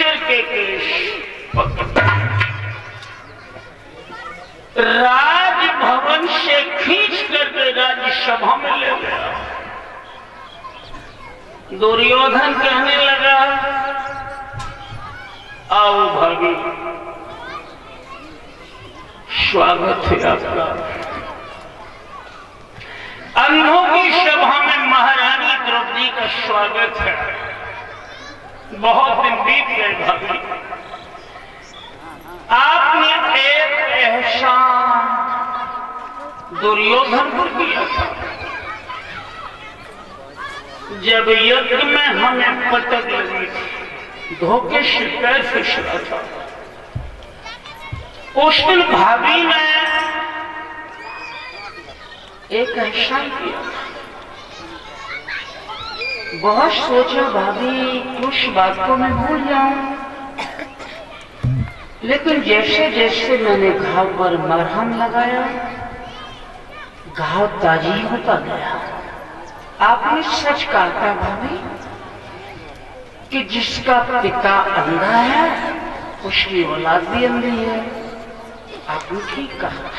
के केश। राजभवन से खींच करके राज्यसभा में ले गया। दुर्योधन कहने लगा, आओ भाभी, स्वागत है आपका। अंधों की सभा में महारानी द्रौपदी का स्वागत है। बहुत दिन बीत गए भाभी आपने एक एहसान दुर्योधन पर किया था। जब यज्ञ में हमें पटक लगी थी धोखे पैर फिसला था। उस दिन भाभी ने एक एहसान किया बहुत सोचा, भाभी कुछ बात को मैं भूल जाऊँ। लेकिन जैसे जैसे मैंने घाव पर मरहम लगाया, घाव ताजी होता गया। आपने सच कहा था, भाभी, कि जिसका पिता अंधा है, उसकी औलाद भी अंधी है। आपने ठीक कहा